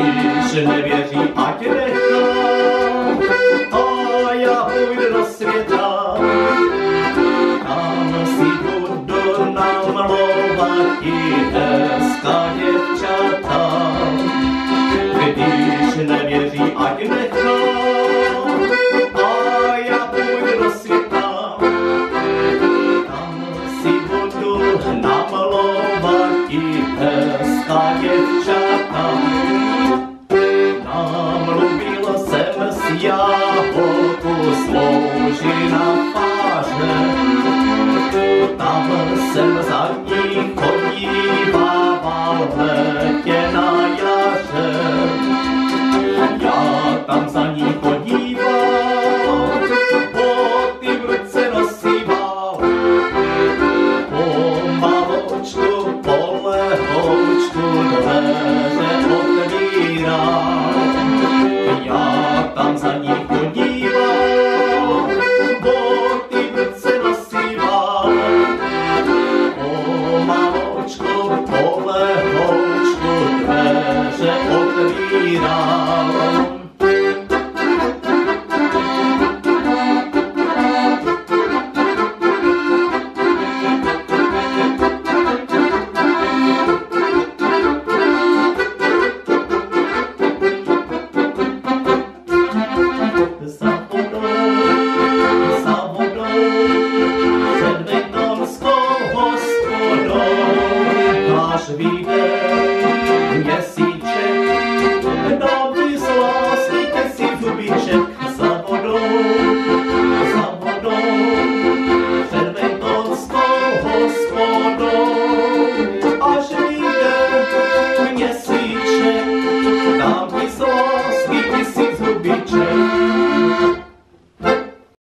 Když nevěří, ať nechá, a já půjdu do světa. Tam si budu namlouvat i hezká děvčata. Když nevěří, ať nechá, namalować i. je n'ava's red divorce sonica Oczko, power.